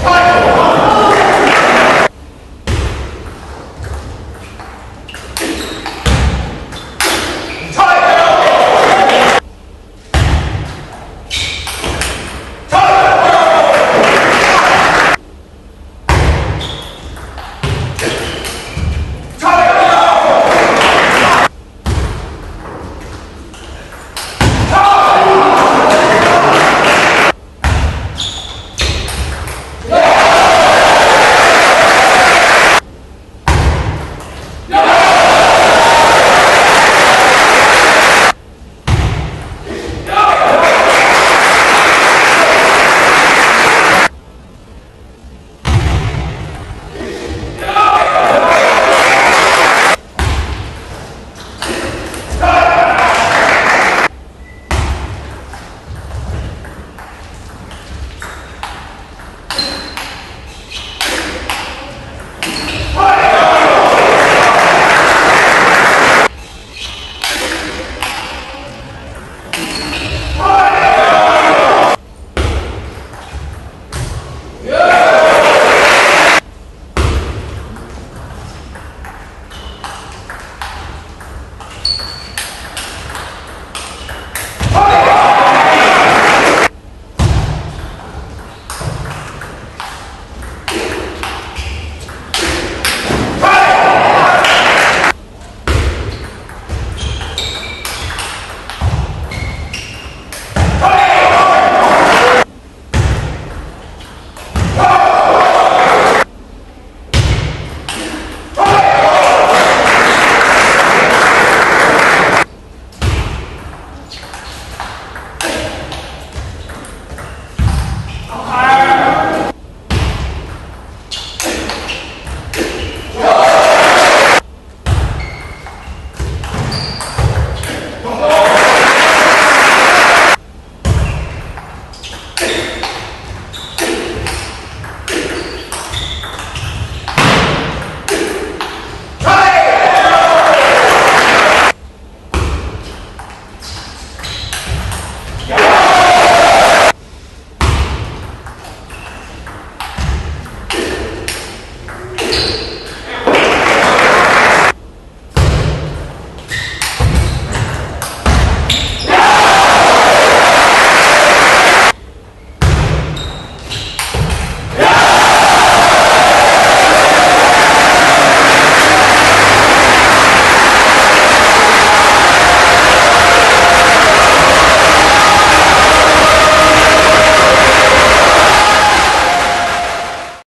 What?